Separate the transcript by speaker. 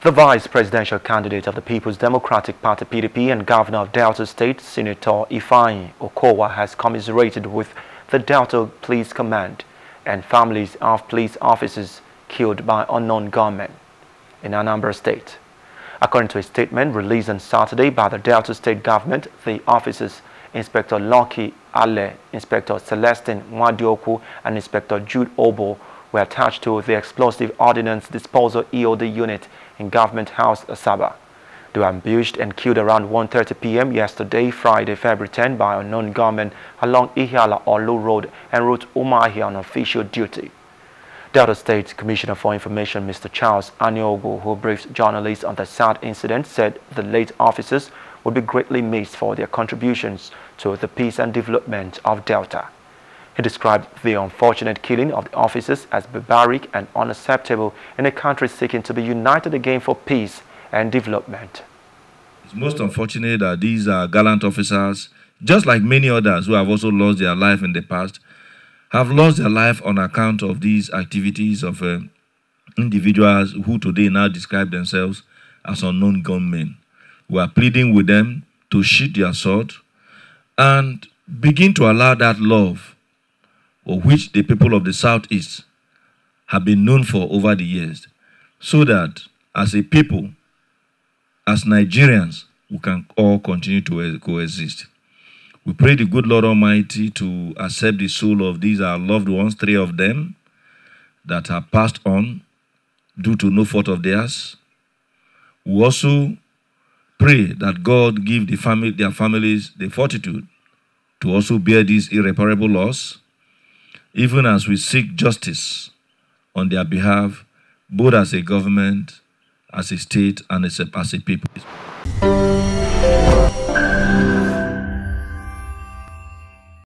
Speaker 1: The vice presidential candidate of the People's Democratic Party PDP and governor of Delta State, Senator Ifeanyi Okowa, has commiserated with the Delta Police Command and families of police officers killed by unknown gunmen in Anambra State. According to a statement released on Saturday by the Delta State government, the officers Inspector Lucky Ale, Inspector Celestine Mwadioku, and Inspector Jude Obo were attached to the Explosive Ordnance Disposal EOD unit in Government House, Asaba. They were ambushed and killed around 1.30 p.m. yesterday, Friday, February 10, by unknown gunmen along Ihiala Olu Road en route Umahi on official duty. Delta State Commissioner for Information, Mr. Charles Aniagwu, who briefed journalists on the sad incident, said the late officers would be greatly missed for their contributions to the peace and development of Delta. He described the unfortunate killing of the officers as barbaric and unacceptable in a country seeking to be united again for peace and development.
Speaker 2: It's most unfortunate that these are gallant officers, just like many others who have also lost their life in the past, have lost their life on account of these activities of uh, individuals who today now describe themselves as unknown gunmen. We are pleading with them to sheath their sword and begin to allow that love for which the people of the Southeast have been known for over the years, so that as a people, as Nigerians, we can all continue to coexist. We pray the good Lord Almighty to accept the soul of these our loved ones, three of them, that have passed on due to no fault of theirs. We also pray that God give the family, their families the fortitude to also bear this irreparable loss, even as we seek justice on their behalf, both as a government, as a state, and as a, as a people.